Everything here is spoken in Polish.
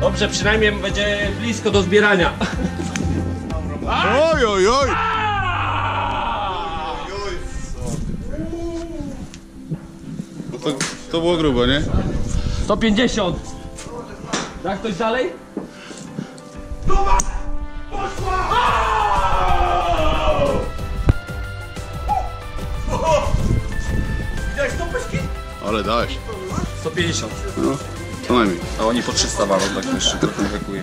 Dobrze, przynajmniej będzie blisko do zbierania. Oj, oj, oj! No to, to było grubo, nie? 150! Da ktoś dalej? Ale dałeś. 150. No, co najmniej. A oni po 300 walą, tak jeszcze trochę wykuje.